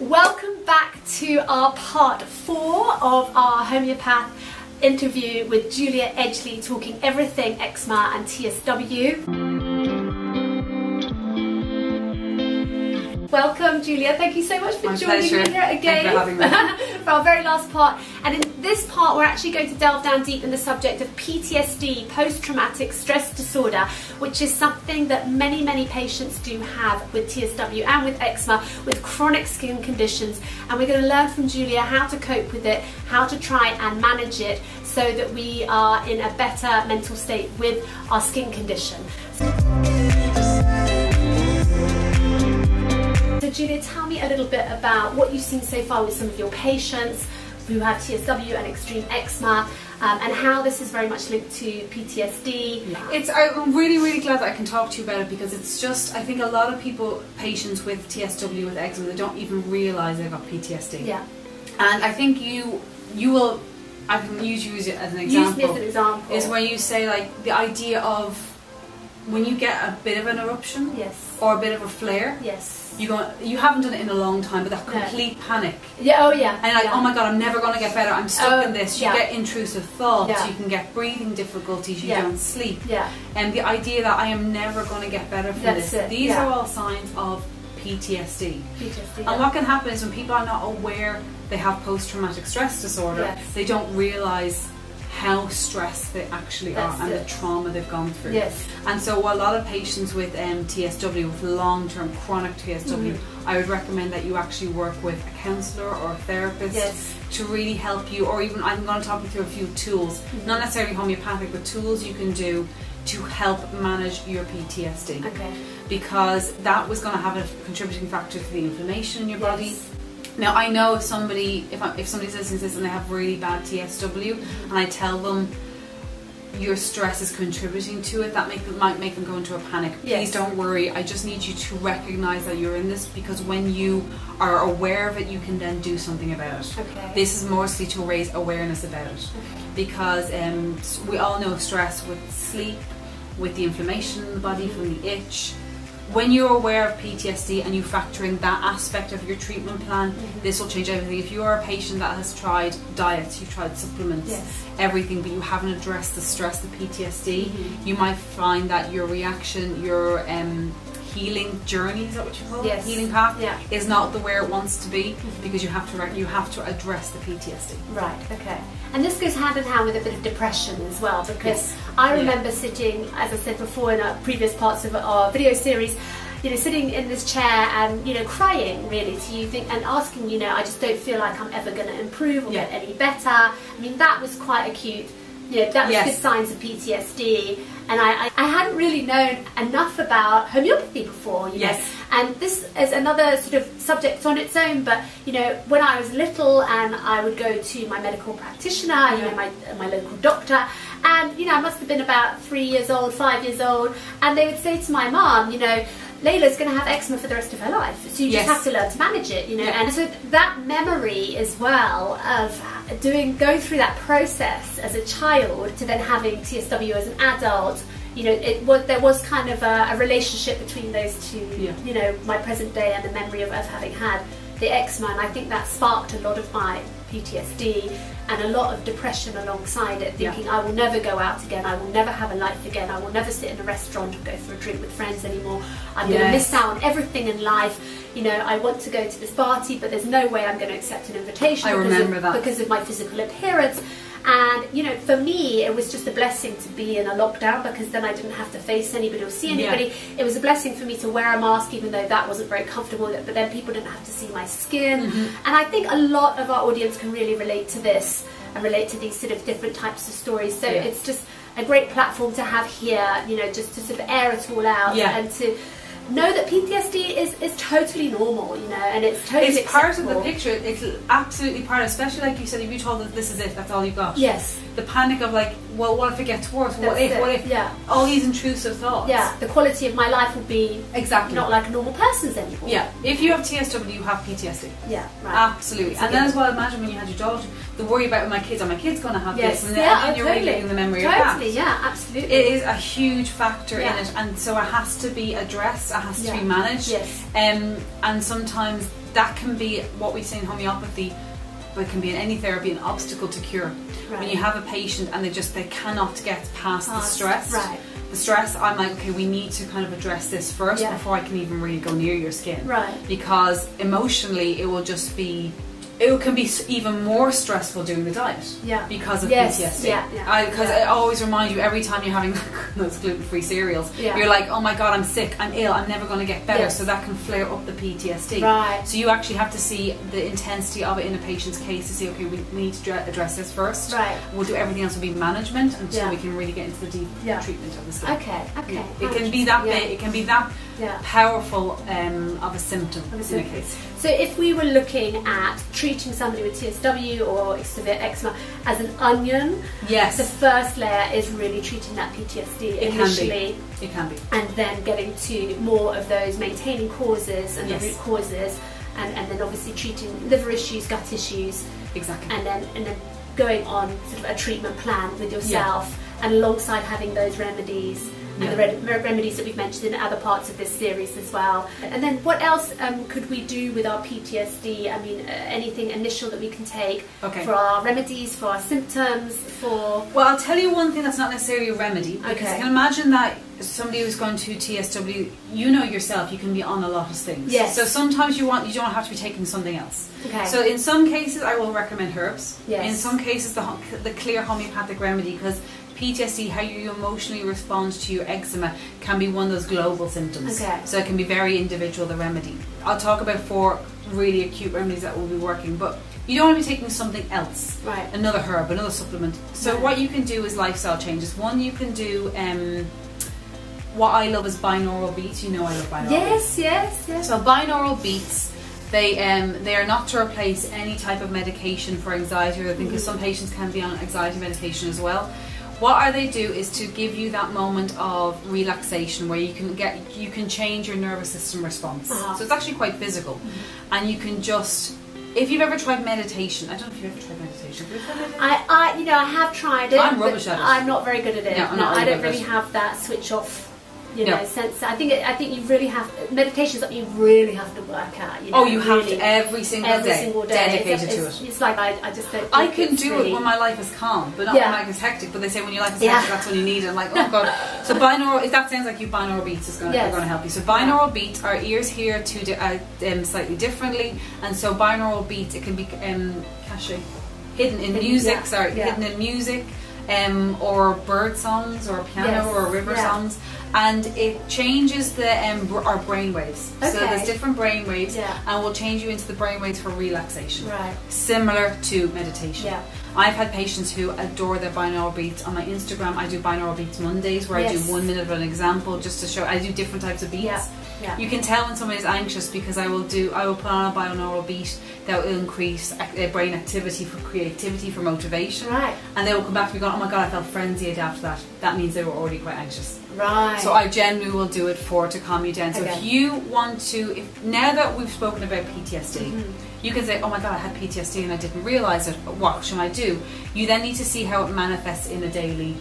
Welcome back to our part four of our homeopath interview with Julia Edgely talking everything eczema and TSW. Welcome, Julia. Thank you so much for My joining pleasure. me here again for for our very last part. And in this part, we're actually going to delve down deep in the subject of PTSD, post-traumatic stress disorder, which is something that many, many patients do have with TSW and with eczema, with chronic skin conditions. And we're going to learn from Julia how to cope with it, how to try and manage it, so that we are in a better mental state with our skin condition. So Julia, tell me a little bit about what you've seen so far with some of your patients who have TSW and extreme eczema, um, and how this is very much linked to PTSD. It's I'm really really glad that I can talk to you about it because it's just I think a lot of people patients with TSW with eczema they don't even realise they've got PTSD. Yeah. And I think you you will I can use you as an Use example. me as an example. Is where you say like the idea of when you get a bit of an eruption yes. or a bit of a flare. Yes. You go, you haven't done it in a long time, but that No. complete panic Yeah. Oh yeah. And like, yeah. oh my god, I'm never going to get better. I'm stuck Oh, in this. You yeah. get intrusive thoughts. Yeah. You can get breathing difficulties. You don't sleep. Yeah. And the idea that I am never going to get better from That's this. it, These are all signs of PTSD. PTSD. And what can happen is when people are not aware they have post-traumatic stress disorder, Yes. they don't realise how stressed they actually That's are and it. the trauma they've gone through. Yes. And so a lot of patients with um, TSW, with long-term chronic TSW, Mm-hmm. I would recommend that you actually work with a counsellor or a therapist Yes. to really help you, or even I'm going to talk with you through a few tools, Mm-hmm. not necessarily homeopathic, but tools you can do to help manage your PTSD. Okay. Because that was going to have a contributing factor to the inflammation in your body. Now I know if somebody if, I, if somebody's listening to this and they have really bad TSW and I tell them your stress is contributing to it, that make might make them go into a panic. Yes. Please don't worry. I just need you to recognize that you're in this because when you are aware of it, you can then do something about it. Okay. This is mostly to raise awareness about it because um, we all know stress with sleep, with the inflammation in the body from the itch. When you're aware of PTSD and you factor in that aspect of your treatment plan, Mm-hmm. this will change everything. If you're a patient that has tried diets, you've tried supplements, Yes. everything, but you haven't addressed the stress, the PTSD, Mhm. you might find that your reaction, your um, healing journey, is that what you call Yes. it? Healing path Yeah. is not the where it wants to be because you have to you have to address the PTSD. Right, okay. And this goes hand in hand with a bit of depression as well because Yes. I Yeah. remember sitting, as I said before in our previous parts of our video series, you know, sitting in this chair and, you know, crying really to you think and asking, you know, I just don't feel like I'm ever going to improve or Yeah. get any better. I mean, that was quite acute. You know, that was Yes. good signs of PTSD. And I, I, I hadn't really known enough about homeopathy before, you Yes. know. And this is another sort of subject on its own, but you know, when I was little and I would go to my medical practitioner, you know, mm-hmm. my, my local doctor, and you know, I must have been about three years old, five years old, and they would say to my mum, you know, Leila's going to have eczema for the rest of her life, so you Yes. just have to learn to manage it, you know. Yeah. And so that memory as well of doing going through that process as a child to then having TSW as an adult, you know, it was there was kind of a, a relationship between those two, Yeah. you know, my present day and the memory of, of having had the eczema, and I think that sparked a lot of my PTSD and a lot of depression alongside it, Yeah. thinking I will never go out again, I will never have a life again, I will never sit in a restaurant or go for a drink with friends anymore. I'm going to miss out on everything in life. You know, I want to go to this party, but there's no way I'm going to accept an invitation I because, remember of, that. because of my physical appearance. And you know, for me, it was just a blessing to be in a lockdown because then I didn't have to face anybody or see Yeah. anybody. It was a blessing for me to wear a mask, even though that wasn't very comfortable. But then people didn't have to see my skin. Mm-hmm. And I think a lot of our audience can really relate to this and relate to these sort of different types of stories. So Yeah. it's just a great platform to have here. You know, just to sort of air it all out Yeah. and to know that PTSD is, is totally normal, you know, and it's totally It's part of the picture. It's absolutely part, especially like you said, if you told us this is it, that's all you got. Yes. The panic of like, well, what if it gets worse? What if? it, What if? yeah. All these intrusive thoughts. Yeah, the quality of my life will be Exactly. not like a normal person's anymore. Yeah. If you have TSW, you have PTSD. Yeah, right. Absolutely. It's And then as well, imagine when you had your daughter, the worry about my kids, are my kids going to have yes, this? And then, yeah, and then you're totally. reliving the memory totally, of that. yeah, absolutely. It is a huge factor Yeah. in it, and so it has to be addressed. It has Yeah. to be managed. Yes. Um, and sometimes that can be what we say in homeopathy, but it can be in any therapy, an obstacle to cure. When you have a patient and they just they cannot get past the stress. right. The stress, I'm like, okay, we need to kind of address this first Yeah. before I can even really go near your skin. Right. Because emotionally, it will just be. It can be even more stressful doing the diet Yeah. because of Yes, PTSD. yeah, yeah, Because yeah. I always remind you every time you're having those gluten-free cereals, Yeah. you're like, oh my god, I'm sick, I'm ill, I'm never going to get better. Yes. So that can flare up the PTSD. Right. So you actually have to see the intensity of it in a patient's case to see, okay, we, need to address this first. Right. We'll do everything else will be management until Yeah. we can really get into the deep Yeah. treatment of the skin. Okay. Okay. Yeah. It can be that Yeah. big, it can be that Yeah. powerful um, of a symptom in a case. So if we were looking at treating somebody with TSW or severe eczema as an onion, Yes. the first layer is really treating that PTSD It can be. It can be. and then getting to more of those maintaining causes and Yes. the root causes, and, and then obviously treating liver issues, gut issues, Exactly. and then and then going on sort of a treatment plan with yourself, and alongside having those remedies. And the re- remedies that we've mentioned in other parts of this series as well. And then, what else um, could we do with our PTSD? I mean, uh, anything initial that we can take Okay. for our remedies, for our symptoms, for Well, I'll tell you one thing that's not necessarily a remedy because Okay. I can imagine that somebody who's going to TSW, you know yourself, you can be on a lot of things. Yes. So sometimes you want you don't have to be taking something else. Okay. So in some cases, I will recommend herbs. Yes. In some cases, the the clear homeopathic remedy because. PTSD, how you emotionally respond to your eczema, can be one of those global symptoms. Okay. So it can be very individual, the remedy. I'll talk about four really acute remedies that will be working, but you don't want to be taking something else right. another herb, another supplement. So Right. what you can do is lifestyle changes. One, you can do um, what I love is binaural beats. You know I love binaural Yes, yes, yes. So binaural beats, they um, they are not to replace any type of medication for anxiety I think because some patients can be on anxiety medication as well. What are they do is to give you that moment of relaxation where you can get you can change your nervous system response. Uh-huh. So it's actually quite physical, and you can just. If you've ever tried meditation, I don't know if you've ever tried meditation. Have you tried meditation? I, I, you know, I have tried it. I'm rubbish at it. I'm not very good at it. No, no, I don't really it. have that switch off. You No. know, sense. I think I think you really have meditation is something you really have to work at. You know, Oh, you have to every single every day, single day. dedicated it's, to it's, it. It's like I, I just don't. I can do really- it when my life is calm, but not Yeah. when life is hectic. But they say when your life is Yeah. hectic, that's when you need it. I'm like, oh god. So binaural, if that sounds like you, binaural beats is going to Yes. help you. So binaural beats, our ears hear two di- uh, um, slightly differently, and so binaural beats it can be um, cache, hidden in Hidden, music, yeah, sorry, yeah. hidden in music, um, or bird songs, or piano, Yes, or river yeah. songs. And it changes the um, br- our brain waves. So there's different brain waves, Yeah. and will change you into the brain waves for relaxation Right. similar to meditation. Yeah. I've had patients who adore their binaural beats. On my Instagram, I do binaural beats Mondays where I do one minute of an example just to show. I do different types of beats. Yeah. Yeah. You can tell when someone is anxious because I will do. I will put on a binaural beat that will increase ac- uh, brain activity for creativity, for motivation, Right. and they will come back to me going, "Oh my god, I felt frenzied after that." That means they were already quite anxious. Right. So I generally will do it for to calm you down. So Okay. if you want to, if now that we've spoken about PTSD, Mhm. you can say, "Oh my god, I had PTSD and I didn't realize it. What should I do?" You then need to see how it manifests in a daily,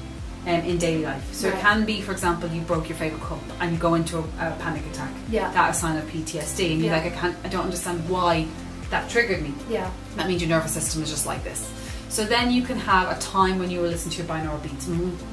um, in daily life. So it can be, for example, you broke your favorite cup and you go into a, a panic attack. Yeah. That's a sign of PTSD, and you're Yeah. like, "I can't, I don't understand why that triggered me." Yeah. That means your nervous system is just like this. So then you can have a time when you will listen to your binaural beats.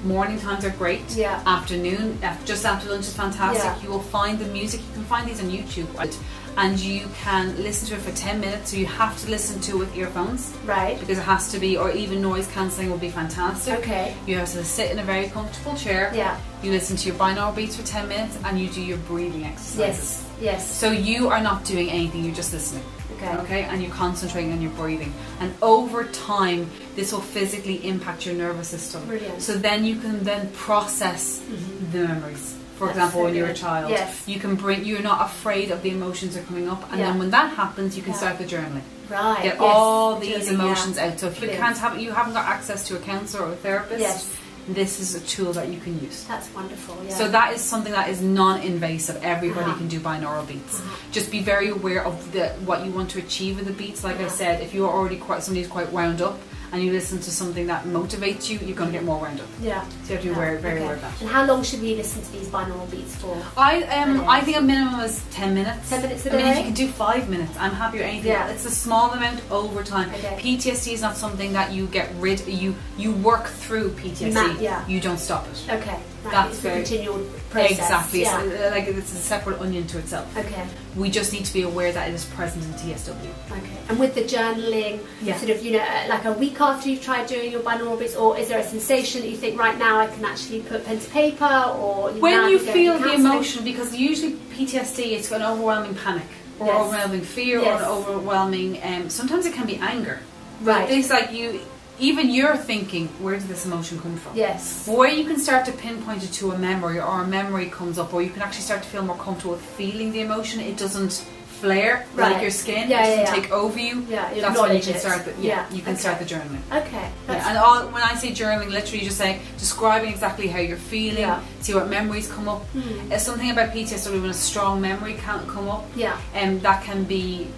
Morning times are great. Yeah. Afternoon, just after lunch is fantastic. Yeah. You will find the music. You can find these on YouTube, right? And you can listen to it for ten minutes. So you have to listen to it with earphones Right. because it has to be, or even noise cancelling will be fantastic. Okay. You have to sit in a very comfortable chair. Yeah. You listen to your binaural beats for ten minutes, and you do your breathing exercises. Yes. Yes. So you are not doing anything. You're just listening Okay. okay and you're concentrating on your breathing and over time this will physically impact your nervous system Brilliant. so then you can then process mm-hmm. the memories for example when you're a child Yes. you can bring you're not afraid of the emotions that are coming up and Yeah. then when that happens you can Yeah. start the journaling Right. get yes. all these Journaling, emotions yeah. out so if you can't have you haven't got access to a counsellor or a therapist Yes. this is a tool that you can use That's wonderful. Yeah. so that is something that is non-invasive. Everybody Uh-huh. can do binaural beats. Uh-huh. Just be very aware of the what you want to achieve with the beats. Like I said, if you are already quite somebody who's quite wound up and you listen to something that motivates you, you're going to get more wound up. Yeah. So you have to be Yeah, aware, very okay. aware of that. And how long should we listen to these binaural beats for? I um I think a minimum is ten minutes. 10 minutes a I mean, if you can do five minutes, I'm happy with anything. Yeah. It's a small amount over time. Okay. PTSD is not something that you get rid. You you work through PTSD. Ma- yeah. You don't stop it. Okay. Right. That's a continual process. Exactly. Yeah. So, like it's a separate onion to itself. Okay. We just need to be aware that it is present in TSW. Okay. And with the journaling, Yeah. sort of, you know, uh, like a week after you've tried doing your binaural beats, or is there a sensation that you think right now I can actually put pen to paper, or When you feel the emotion, because usually PTSD, it's an overwhelming panic or Yes. overwhelming fear Yes. or an overwhelming. Um, sometimes it can be anger. Right. Things like you, even you're thinking, where did this emotion come from? Yes. Where you can start to pinpoint it to a memory, or a memory comes up, or you can actually start to feel more comfortable with feeling the emotion. It doesn't flare Right. like your skin. Yeah, it doesn't yeah, yeah. take over you. Yeah, That's when you can it. start. The, yeah, Yeah, you can okay. start the journaling. Okay. And all, when I say journaling, literally just say describing exactly how you're feeling, see what memories come up. Uh, something about PTSD when a strong memory can't come up, Yeah. and that can be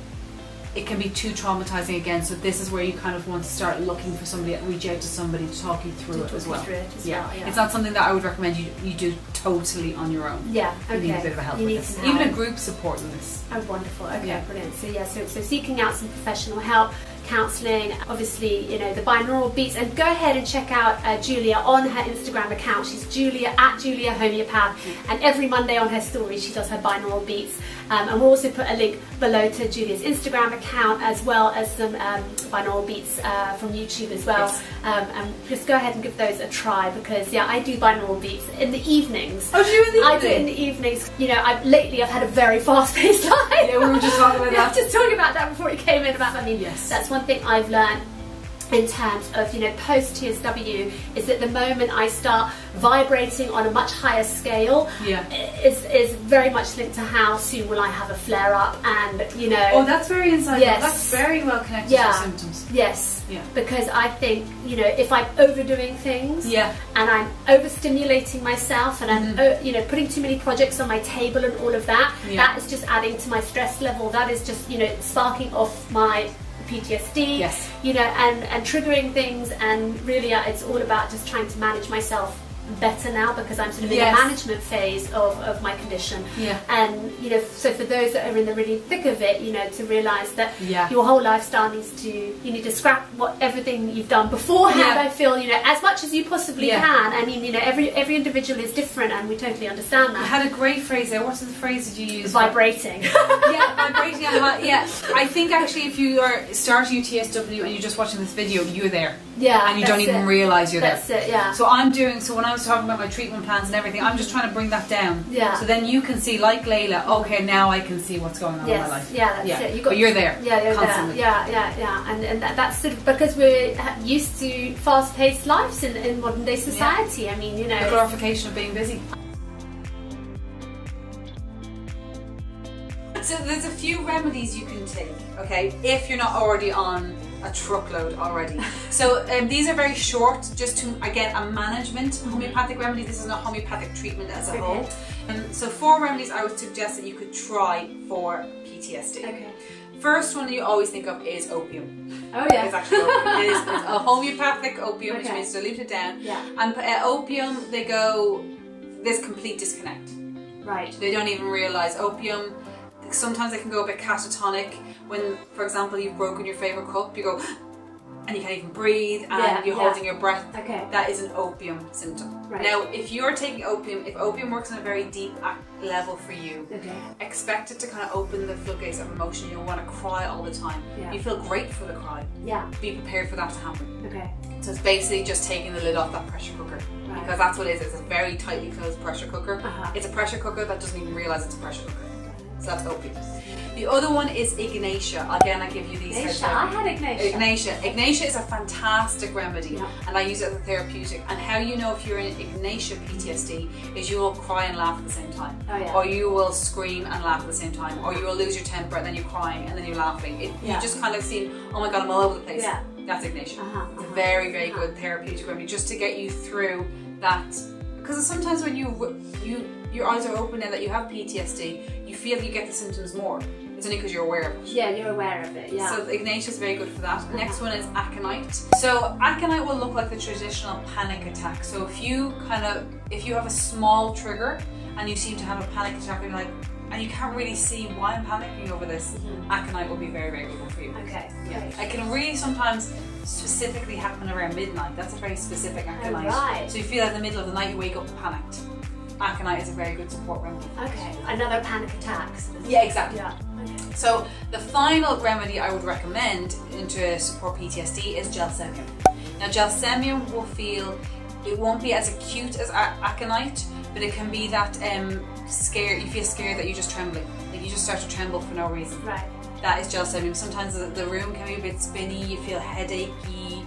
it can be too traumatizing again. So this is where you kind of want to start looking for somebody, reach out to somebody to talk you through To it talk as well. through it as yeah. well, yeah. it's not something that I would recommend you you do totally on your own. Yeah. okay. You need a bit of a help You with this, even a group support in this. Oh, wonderful. Okay, Yeah. brilliant. So yeah, so, so seeking out some professional help, counselling, obviously, you know, the binaural beats, and go ahead and check out uh, Julia on her Instagram account. She's Julia at Julia Homeopath, and every Monday on her story she does her binaural beats. Um, and we'll also put a link below to Julia's Instagram account as well as some um, binaural beats uh, from YouTube as well. Yes. Um, and just go ahead and give those a try because yeah, I do binaural beats in the evenings. Oh, do you in the I do in the evenings. You know, I've lately I've had a very fast-paced life. Yeah, we were just talking about Yeah, that. Just talking about that before we came in. About I mean, Yes. that's one thing I've learned in terms of you know post TSW is that the moment I start vibrating on a much higher scale Yeah. is is very much linked to how soon will I have a flare up and you know Oh, that's very insightful. Yes. That's very well connected Yeah. to symptoms. yes Yeah. because I think you know if I'm overdoing things Yeah. and I'm overstimulating myself and I'm Mhm. uh, you know putting too many projects on my table and all of that Yeah. that is just adding to my stress level that is just you know sparking off my PTSD Yes. you know and and triggering things and really uh, it's all about just trying to manage myself better now because I'm sort of in Yes. the management phase of, of my condition Yeah. and you know so for those that are in the really thick of it you know to realize that Yeah. your whole lifestyle needs to you need to scrap what everything you've done beforehand Yeah. I feel you know as much as you possibly Yeah. can I mean you know every every individual is different and we totally understand You that had a great phrase there. What's the phrase that you use? vibrating yeah, vibrating. Yeah, I think actually, if you are starting UTSW and you're just watching this video, you're there, yeah and you don't even realize you're that's there. it yeah So I'm doing. So when I was talking about my treatment plans and everything, I'm just trying to bring that down. Yeah. So then you can see, like Leila, okay, now I can see what's going on in my life. yeah, that's yeah. it. You but you're there. Yeah, you're constantly. there. Yeah, yeah, yeah, and and that, that's sort of because we're used to fast-paced lives in, in modern day society. I mean, you know, The glorification of being busy. So there's a few remedies you can take, okay, if you're not already on a truckload already. so um, these are very short, just to again a management homeopathic remedy. This is not homeopathic treatment as a Okay. whole. And so four remedies I would suggest that you could try for PTSD. Okay. First one you always think of is opium. Oh yeah. It's actually opium. it is a homeopathic opium, which Okay. means diluted down. Yeah. And uh, opium, they go, there's complete disconnect. Right. They don't even realize opium. Sometimes they can go a bit catatonic. When, for example, you've broken your favorite cup, you go, and you can't even breathe, and Yeah, you're yeah. holding your breath. Okay. That is an opium symptom. Right. Now, if you're taking opium, if opium works on a very deep level for you, Okay. expect it to kind of open the floodgates of emotion. You'll want to cry all the time. Yeah. You feel great for the cry. Yeah. Be prepared for that to happen. Okay. So it's basically just taking the lid off that pressure cooker. Right. Because that's what it is. It's a very tightly closed pressure cooker. Uh-huh. It's a pressure cooker that doesn't even realize it's a pressure cooker. So that's opium. The other one is Ignatia. Again, I give you these. Ignatia. I had Ignatia. Ignatia. Ignatia is a fantastic remedy, Yeah. and I use it as a therapeutic. And how you know if you're in Ignatia PTSD is you will cry and laugh at the same time, Oh, yeah. or you will scream and laugh at the same time, or you will lose your temper and then you're crying and then you're laughing. It, Yeah. You just kind of seem, oh my god, I'm all over the place. Yeah. That's Ignatia. Uh-huh, It's a uh-huh. very, very Uh-huh. good therapeutic remedy just to get you through that. Because sometimes when you you your eyes are open now that you have PTSD, you feel you get the symptoms more. It's only because you're aware of it. Yeah, you're aware of it. Yeah. So Ignatia is very good for that. Next one is aconite. So aconite will look like the traditional panic attack. So if you kind of, if you have a small trigger and you seem to have a panic attack and you're like, and you can't really see why I'm panicking over this, Mhm. aconite will be very, very good for you. okay. Yeah, it can really sometimes specifically happen around midnight. That's a very specific aconite. right. So you feel at the middle of the night you wake up panicked. Aconite is a very good support remedy. Okay. Another panic attack. Yeah, exactly. Yeah. Okay. So the final remedy I would recommend to support PTSD is gelsemium. Now gelsemium will feel it won't be as acute as aconite, but it can be that um, scare you feel scared that you're just trembling, like you just start to tremble for no reason. Right. That is gelsemium. Sometimes the, the room can be a bit spinny, you feel headachy,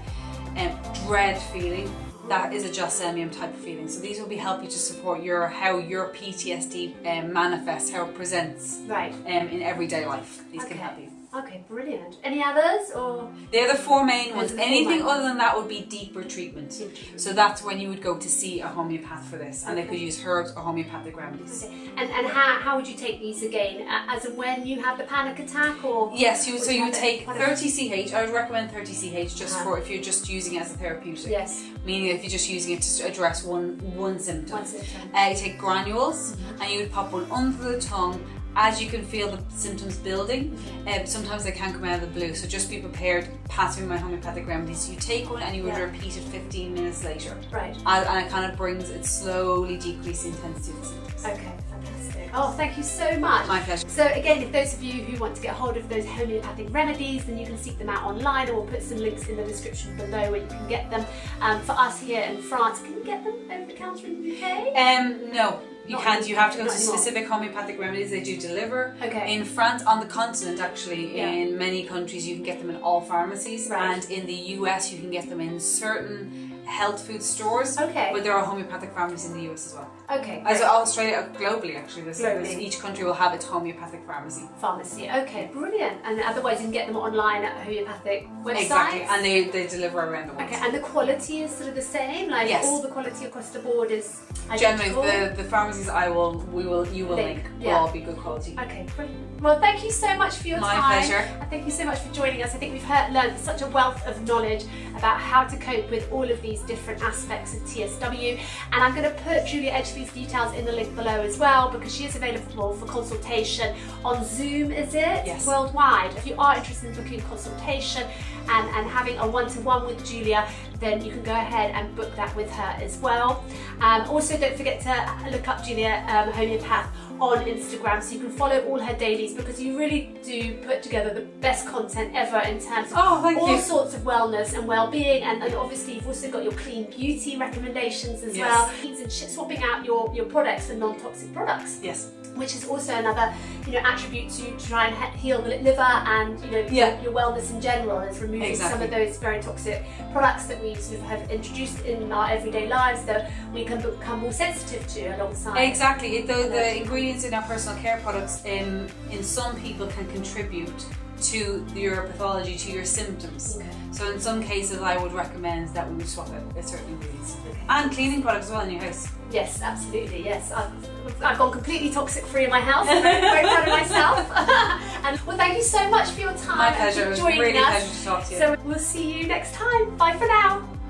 um, dread feeling. That is a gelsemium type of feeling. So these will be help you to support your how your PTSD um, manifests, how it presents Right. um, in everyday life. These Okay. can help you. Okay. Brilliant. Any others or? They're the four main ones. Those are the four Anything main other than that would be deeper treatment. Treatment. So that's when you would go to see a homeopath for this, and they could use herbs or homeopathic remedies. Okay. And and how, how would you take these again? As when you have the panic attack or? Yes, you, Would so you would take 30 CH. I would recommend 30 CH just Uh-huh. for if you're just using it as a therapeutic. Yes. Meaning if you're just using it to address one one symptom. One symptom. Uh, you take granules Mm-hmm. and you would pop one under the tongue as you can feel the symptoms building. Um, sometimes they can come out of the blue, so just be prepared. Passing my homeopathic remedies, you take one and you would Yeah. repeat it 15 minutes later, Right. and, and it kind of brings it slowly decrease the intensity of the symptoms. Okay. Fantastic. Oh, thank you so much. My pleasure. So again, if those of you who want to get hold of those homeopathic remedies, then you can seek them out online, or we'll put some links in the description below where you can get them. Um, for us here in France, can you get them over the counter in the UK? Um, no, you Not can't. You have to go to anymore. specific homeopathic remedies. They do deliver. Okay. In France, on the continent, actually, Yeah. in many countries, you can get them in all pharmacies, Right. and in the US, you can get them in certain health food stores. Okay. But there are homeopathic pharmacies in the US as well. Okay. As great. Australia, uh, globally, actually, there's, there's- each country will have its homeopathic pharmacy. Pharmacy. Okay, brilliant. And otherwise, you can get them online at homeopathic websites. Exactly, and they, they deliver around the world. Okay, and the quality is sort of the same. Like Yes. all the quality across the board is Generally, the, the pharmacies I will, we will, you will Link, link, will yeah. all be good quality. Okay, brilliant. Well, thank you so much for your My time. pleasure. And thank you so much for joining us. I think we've heard, learned such a wealth of knowledge about how to cope with all of these different aspects of TSW. And I'm going to put Julia Edgely's details in the link below as well because she is available for consultation on Zoom, is it? Yes. Worldwide. If you are interested in booking a consultation and, and having a one-to-one with Julia, then you can go ahead and book that with her as well. Um, also, don't forget to look up Julia um, Homeopath on Instagram so you can follow all her dailies because you really do put together the best content ever in terms of Oh, all you. sorts of wellness and well-being and, and obviously you've also got your clean beauty recommendations as Yes. well and swapping out your, your products for non-toxic products Yes. Which is also another you know attribute to try and heal the liver and you know Yeah. your, wellness in general is removing some of those very toxic products that we sort of have introduced in our everyday lives that we can become more sensitive to alongside Exactly. It, the, the ingredients in our personal care products in in some people can contribute to your pathology, to your symptoms. Okay. So in some cases, I would recommend that we would swap out uh, certain ingredients Okay. and cleaning products as well in your house. Yes, absolutely. Yes, I've, I've gone completely toxic free in my house. I'm very, very proud of myself. and well, thank you so much for your time My pleasure. It was joining really a us. pleasure to talk to you. So we'll see you next time. Bye for now.